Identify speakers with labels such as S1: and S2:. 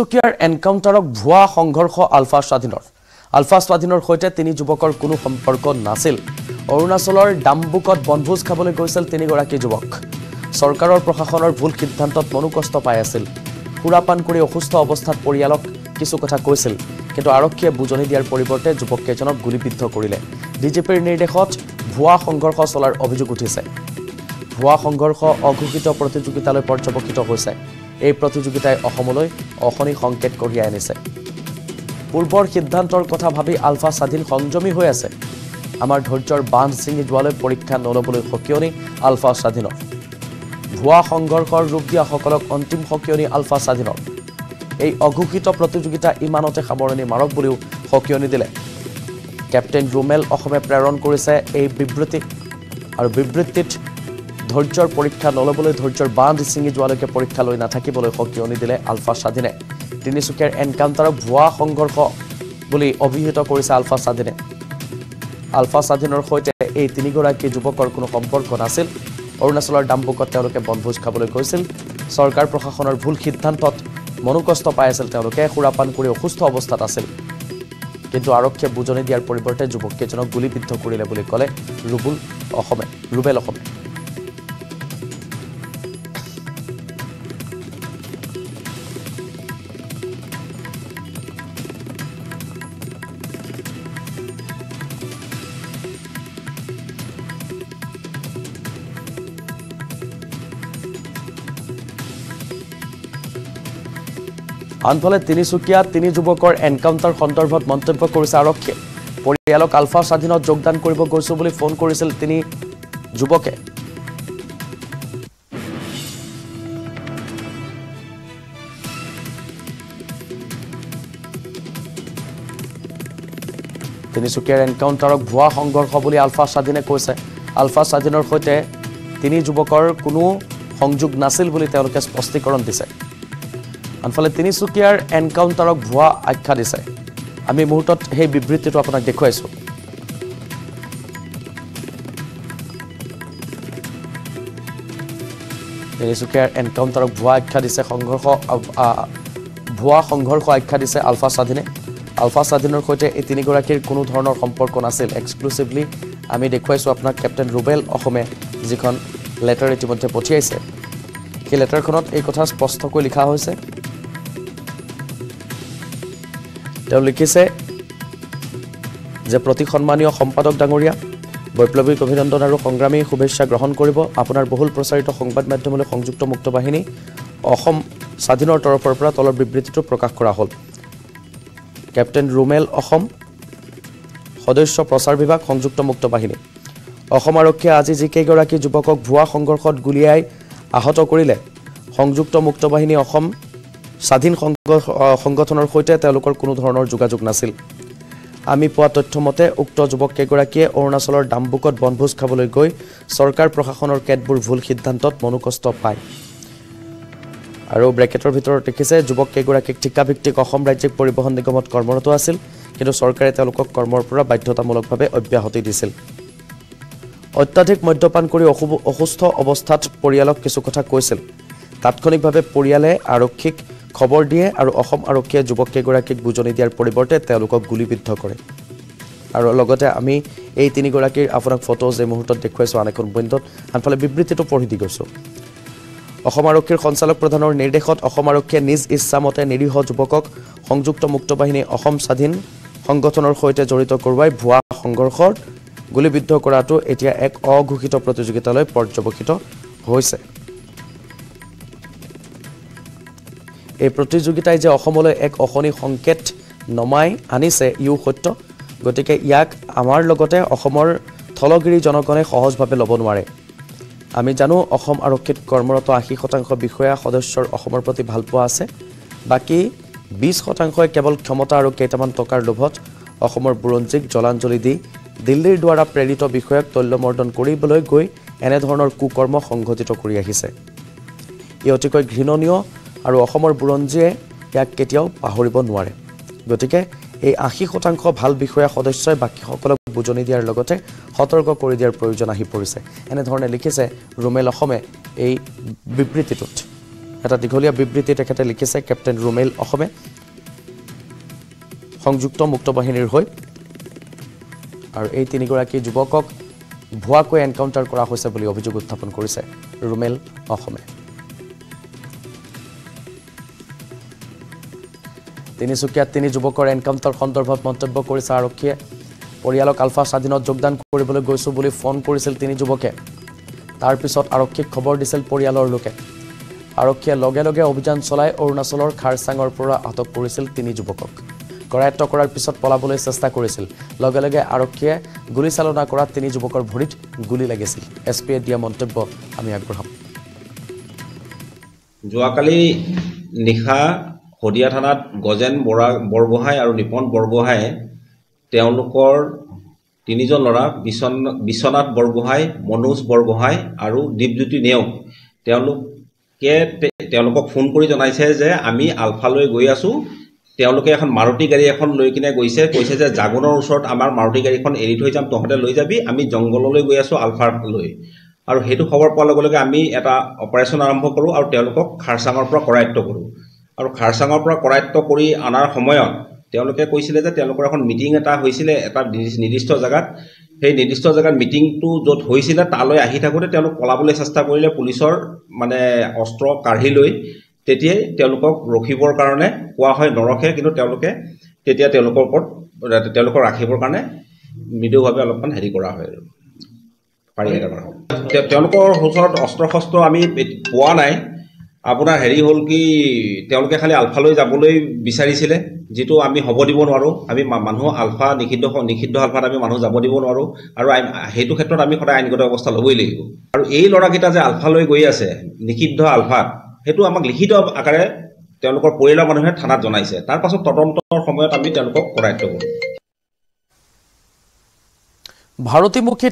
S1: তিনিচুকীয়াৰ এনকাউণ্টাৰক ভুৱা সংঘৰ্ষ আলফা স্বাধীনৰ। আলফা স্বাধীনৰ সৈতে তিনি যুৱকৰ কোনো সম্পৰ্ক নাছিল। অৰুণাচলৰ ডাম্বুকত বনভোজ খাবলৈ গৈছিল তিনিগৰাকী যুৱক। চৰকাৰৰ প্ৰশাসনৰ ভুল সিদ্ধান্তত মনোকষ্ট পাই আছিল। সুৰাপান কৰি অসুস্থ অৱস্থাত পৰিয়ালক কিছু কথা কৈছিল। কিন্তু আৰক্ষীয়ে বুজনি দিয়াৰ পৰিৱৰ্তে যুৱককেইজনক গুলীবিদ্ধ কৰিলে। ডি জি পিৰ নিৰ্দেশত ভুৱা সংঘৰ্ষ চলাৰ অভিযোগ উঠিছে। ভুৱা সংঘৰ্ষ অঘোষিত প্ৰতিযোগিতালৈ পৰ্যবেক্ষিত হৈছে। এই প্ৰতিযোগিতাই অসমলৈ অশনি সংকেত কঢ়িয়াই আনিছে। পূৰ্বৰ সিদ্ধান্তৰ কথা ভাবি আলফা স্বাধীন সংযমী হৈ আছে। আমাৰ ধৈৰ্যৰ বান্ধ ছিঙি যোৱালৈ পৰীক্ষা নল'বলৈ সকিয়নি আলফা স্বাধীনৰ ভুৱা সংঘৰ্ষৰ ৰূপ দিয়াসকলক অন্তিম সকিয়নি আলফা স্বাধীনৰ এই অঘোষিত প্ৰতিযোগিতা ইমানতে সামৰণি মাৰক বুলিও সকিয়নি দিলে। কেপ্টেইন ৰুমেল অসমে প্ৰেৰণ কৰিছে এই বিবৃতি আৰু বিবৃতিত ধৈৰ্যৰ পৰীক্ষা নল'বলৈ ধৈৰ্যৰ বান্ধ ছিঙি যোৱালৈকে পৰীক্ষা লৈ নাথাকিবলৈ সকিয়নি দিলে আলফা স্বাধীনে। তিনিচুকীয়াৰ এনকাউণ্টাৰক ভুৱা সংঘৰ্ষ বুলি অভিহিত কৰিছে আলফা স্বাধীনে। আলফা স্বাধীনৰ সৈতে এই তিনিগৰাকী যুৱকৰ কোনো সম্পৰ্ক নাছিল। অৰুণাচলৰ ডাম্বুকত তেওঁলোকে বনভোজ খাবলৈ গৈছিল। চৰকাৰ প্ৰশাসনৰ ভুল সিদ্ধান্তত মনোকষ্ট পাই আছিল তেওঁলোকে সুৰাপান কৰি অসুস্থ অৱস্থাত আছিল। কিন্তু আৰক্ষীয়ে বুজনি দিয়াৰ পৰিৱৰ্তে যুৱককেইজনক গুলীবিদ্ধ কৰিলে বুলি ক'লে ৰুবুল অসমে ৰুবেল অসমে। আনফালে তিনিচুকীয়াত তিনি যুৱকৰ এনকাউণ্টাৰ সন্দৰ্ভত মন্তব্য কৰিছে আৰক্ষীয়ে। পৰিয়ালক আলফা স্বাধীনত যোগদান কৰিব গৈছো বুলি ফোন কৰিছিল তিনি যুৱকে। তিনিচুকীয়াৰ এনকাউণ্টাৰক ভুৱা সংঘৰ্ষ বুলি আলফা স্বাধীনে কৈছে। আলফা স্বাধীনৰ সৈতে তিনি যুৱকৰ কোনো সংযোগ নাছিল বুলি তেওঁলোকে স্পষ্টীকৰণ দিছে। আনফালে তিনিচুকীয়াৰ এনকাউণ্টাৰক ভুৱা আখ্যা দিছে। আমি মুহূৰ্তত সেই বিবৃতিটো আপোনাক দেখুৱাইছোঁ। তিনিচুকীয়াৰ এনকাউণ্টাৰক ভুৱা আখ্যা দিছে সংঘৰ্ষ ভুৱা সংঘৰ্ষ আখ্যা দিছে আলফা স্বাধীনে। আলফা স্বাধীনৰ সৈতে এই তিনিগৰাকীৰ কোনো ধৰণৰ সম্পৰ্ক নাছিল। এক্সক্লুচিভলি আমি দেখুৱাইছোঁ আপোনাক কেপ্টেইন ৰুবেল অসমে যিখন লেটাৰ ইতিমধ্যে পঠিয়াইছে। সেই লেটাৰখনত এই কথা স্পষ্টকৈ লিখা হৈছে। লিখিছে যে প্ৰতি সন্মানীয় সম্পাদক ডাঙৰীয়া বৈপ্লৱিক অভিনন্দন আৰু সংগ্ৰামী শুভেচ্ছা গ্ৰহণ কৰিব আপোনাৰ বহুল প্ৰচাৰিত সংবাদ মাধ্যমলৈ সংযুক্ত মুক্ত বাহিনী অসম স্বাধীনৰ তৰফৰ পৰা তলৰ বিবৃতিটো প্ৰকাশ কৰা হ'ল। কেপ্টেইন ৰুমেল অসম সদস্য প্ৰচাৰ বিভাগ সংযুক্ত মুক্ত বাহিনী। অসম আৰক্ষীয়ে আজি যিকেইগৰাকী যুৱকক ভুৱা সংঘৰ্ষত গুলীয়াই আহত কৰিলে সংযুক্ত মুক্ত বাহিনী অসম স্বাধীন সংগঠনৰ সৈতে তেওঁলোকৰ কোনো ধৰণৰ যোগাযোগ নাছিল। আমি পোৱা তথ্য মতে উক্ত যুৱককেইগৰাকীয়ে অৰুণাচলৰ ডাম্বুকত বনভোজ খাবলৈ গৈ চৰকাৰ প্ৰশাসনৰ কেতবোৰ ভুল সিদ্ধান্তত মনোকষ্ট পায়। আৰু ব্ৰেকেটৰ ভিতৰত লিখিছে যুৱককেইগৰাকীক ঠিকাভিত্তিক অসম ৰাজ্যিক পৰিবহণ নিগমত কৰ্মৰত আছিল কিন্তু চৰকাৰে তেওঁলোকক কৰ্মৰ পৰা বাধ্যতামূলকভাৱে অব্যাহতি দিছিল। অত্যাধিক মদ্যপান কৰি অসু অসুস্থ অৱস্থাত পৰিয়ালক কিছু কথা কৈছিল। তাৎক্ষণিকভাৱে পৰিয়ালে আৰক্ষীক খবৰ দিয়ে আৰু অসম আৰক্ষীয়ে যুৱককেইগৰাকীক বুজনি দিয়াৰ পৰিৱৰ্তে তেওঁলোকক গুলীবিদ্ধ কৰে। আৰু লগতে আমি এই তিনিগৰাকীৰ আপোনাক ফটোজ এই মুহূৰ্তত দেখুৱাইছোঁ আন এখন উইণ্ডত আনফালে বিবৃতিটো পঢ়ি দি গৈছোঁ। অসম আৰক্ষীৰ সঞ্চালক প্ৰধানৰ নিৰ্দেশত অসম আৰক্ষীয়ে নিজ ইচ্ছামতে নিৰীহ যুৱকক সংযুক্ত মুক্ত বাহিনী অসম স্বাধীন সংগঠনৰ সৈতে জড়িত কৰোৱাই ভুৱা সংঘৰ্ষৰ গুলীবিদ্ধ কৰাটো এতিয়া এক অঘোষিত প্ৰতিযোগিতালৈ পৰ্যবেক্ষিত হৈছে। এই প্ৰতিযোগিতাই যে অসমলৈ এক অশনি সংকেত নমাই আনিছে ইও সত্য। গতিকে ইয়াক আমাৰ লগতে অসমৰ থলগিৰি জনগণে সহজভাৱে ল'ব নোৱাৰে। আমি জানো অসম আৰক্ষীত কৰ্মৰত আশী শতাংশ বিষয়া সদস্যৰ অসমৰ প্ৰতি ভালপোৱা আছে। বাকী বিছ শতাংশই কেৱল ক্ষমতা আৰু কেইটামান টকাৰ লোভত অসমৰ বুৰঞ্জীক জলাঞ্জলি দি দিল্লীৰ দ্বাৰা প্ৰেৰিত বিষয়াক তল্যমৰ্দন কৰিবলৈ গৈ এনেধৰণৰ কুকৰ্ম সংঘটিত কৰি আহিছে। ই অতিকৈ ঘৃণনীয় আৰু অসমৰ বুৰঞ্জীয়ে ইয়াক কেতিয়াও পাহৰিব নোৱাৰে। গতিকে এই আশী শতাংশ ভাল বিষয়া সদস্যই বাকীসকলক বুজনি দিয়াৰ লগতে সতৰ্ক কৰি দিয়াৰ প্ৰয়োজন আহি পৰিছে। এনেধৰণে লিখিছে ৰুমেল অসমে এই বিবৃতিটোত। এটা দীঘলীয়া বিবৃতি তেখেতে লিখিছে কেপ্টেইন ৰুমেইল অসমে সংযুক্ত মুক্ত বাহিনীৰ হৈ আৰু এই তিনিগৰাকী যুৱকক ভুৱাকৈ এনকাউণ্টাৰ কৰা হৈছে বুলি অভিযোগ উত্থাপন কৰিছে। ৰুমেল অসমে। তিনিচুকীয়াত তিনি যুৱকৰ এনকাউণ্টাৰ সন্দৰ্ভত মন্তব্য কৰিছে আৰক্ষীয়ে। পৰিয়ালক আলফা স্বাধীনত যোগদান কৰিবলৈ গৈছোঁ বুলি ফোন কৰিছিল তিনি যুৱকে। তাৰ পিছত আৰক্ষীক খবৰ দিছিল পৰিয়ালৰ লোকে। আৰক্ষীয়ে লগে লগে অভিযান চলাই অৰুণাচলৰ খাৰচাঙৰ পৰা আটক কৰিছিল তিনি যুৱকক। কৰায়ত্ব কৰাৰ পিছত পলাবলৈ চেষ্টা কৰিছিল। লগে লগে আৰক্ষীয়ে গুলীচালনা কৰা তিনি যুৱকৰ ভৰিত গুলী লাগিছিল। এছ পিয়ে দিয়া মন্তব্য আমি আগবঢ়াম।
S2: যোৱাকালি নিশা শদিয়া থানাত গজেন বৰা বৰগোহাঁই আৰু নিপন বৰগোহাঁয়ে তেওঁলোকৰ তিনিজন ল'ৰা বিশ্বন বিশ্বনাথ বৰগোহাঁই মনোজ বৰগোহাঁই আৰু দীপজ্যোতি নেওগ। তেওঁলোকে তেওঁলোকক ফোন কৰি জনাইছে যে আমি আলফালৈ গৈ আছোঁ। তেওঁলোকে এখন মাৰুতি গাড়ী এখন লৈ কিনে গৈছে। কৈছে যে জাগোনৰ ওচৰত আমাৰ মাৰুতি গাড়ীখন এৰি থৈ যাম তহঁতে লৈ যাবি। আমি জংঘললৈ গৈ আছোঁ আলফালৈ আৰু সেইটো খবৰ পোৱাৰ লগে লগে আমি এটা অপাৰেশ্যন আৰম্ভ কৰোঁ আৰু তেওঁলোকক খাৰচাঙৰ পৰা কৰায়ত্ব কৰোঁ। আৰু খাৰচাঙৰ পৰা কৰায়ত্ব কৰি অনাৰ সময়ত তেওঁলোকে কৈছিলে যে তেওঁলোকৰ এখন মিটিং এটা হৈছিলে এটা নিৰ্দিষ্ট- জেগাত। সেই নিৰ্দিষ্ট জেগাত মিটিংটো য'ত হৈছিলে তালৈ আহি থাকোঁতে তেওঁলোক পলাবলৈ চেষ্টা কৰিলে পুলিচৰ মানে অস্ত্ৰ কাঢ়ি লৈ। তেতিয়াই তেওঁলোকক ৰখিবৰ কাৰণে কোৱা হয় নৰখে কিন্তু তেওঁলোকে তেতিয়া তেওঁলোকৰ ওপৰত তেওঁলোকক ৰাখিবৰ কাৰণে মৃদুভাৱে অলপমান হেৰি কৰা হয় আৰু। পাৰি তেওঁলোকৰ ওচৰত অস্ত্ৰ শস্ত্ৰ আমি পোৱা নাই। আপোনাৰ হেৰি হ'ল কি তেওঁলোকে খালি আলফালৈ যাবলৈ বিচাৰিছিলে যিটো আমি হ'ব দিব নোৱাৰোঁ। আমি মানুহ আলফা নিষিদ্ধ নিষিদ্ধ আলফাত আমি মানুহ যাব দিব নোৱাৰোঁ আৰু সেইটো ক্ষেত্ৰত আমি সদায় আইনগত ব্যৱস্থা ল'বই লাগিব। আৰু এই ল'ৰাকেইটা যে আলফালৈ গৈ আছে নিষিদ্ধ আলফাত সেইটো আমাক লিখিত আকাৰে তেওঁলোকৰ পৰিয়ালৰ মানুহে থানাত জনাইছে। তাৰ পাছত তদন্তৰ সময়ত আমি তেওঁলোকক কৰায়ত্ব কৰোঁ
S1: ভাৰতীমুখী